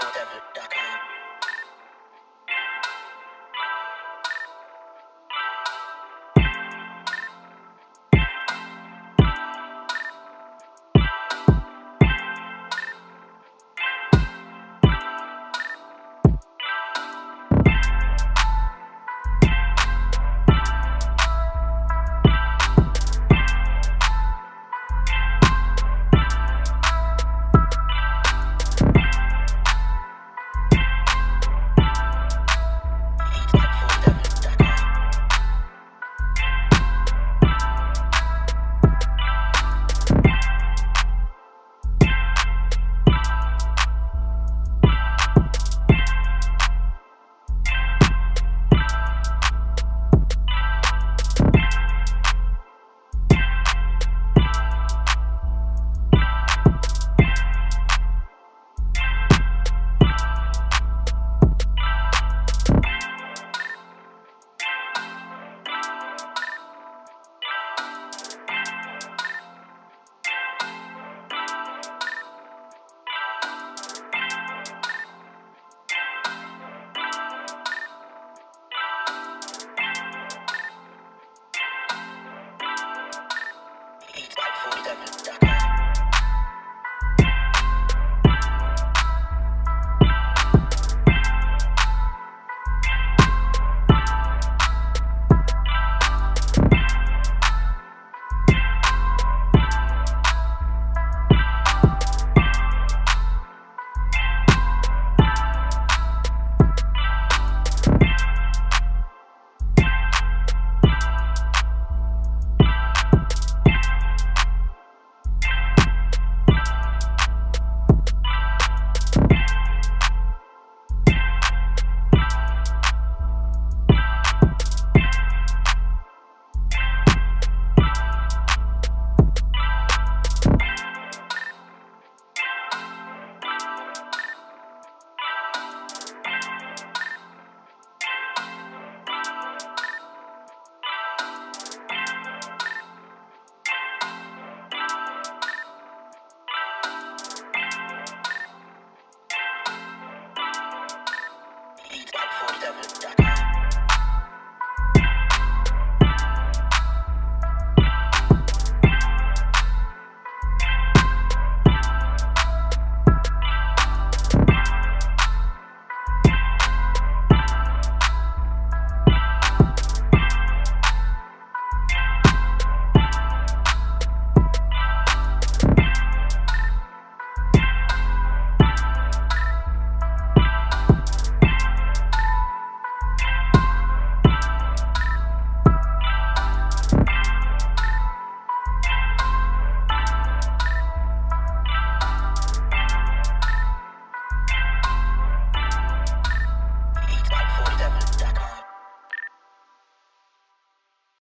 Beats.com. Black